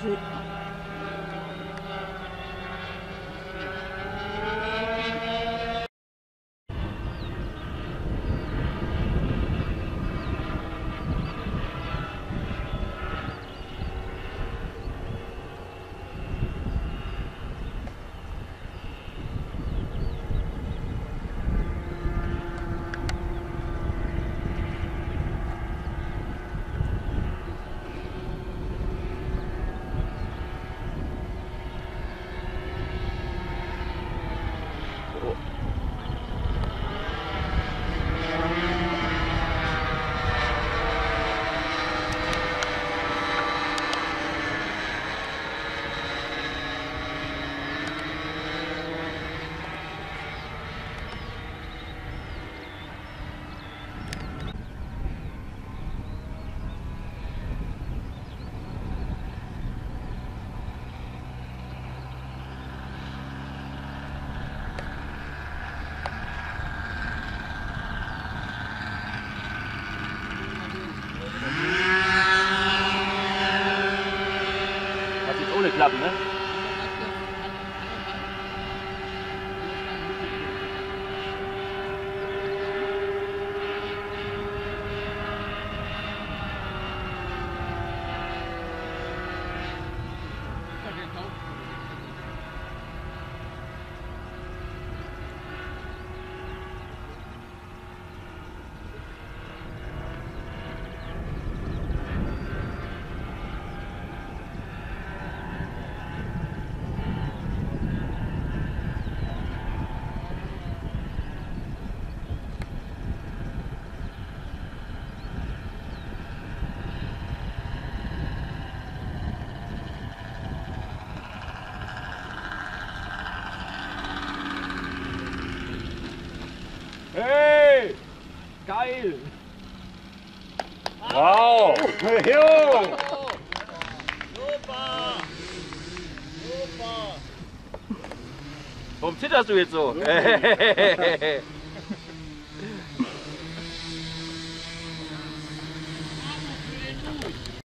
所 club Hey! Geil! Wow! Jo! Super! Super! Warum zitterst du jetzt so?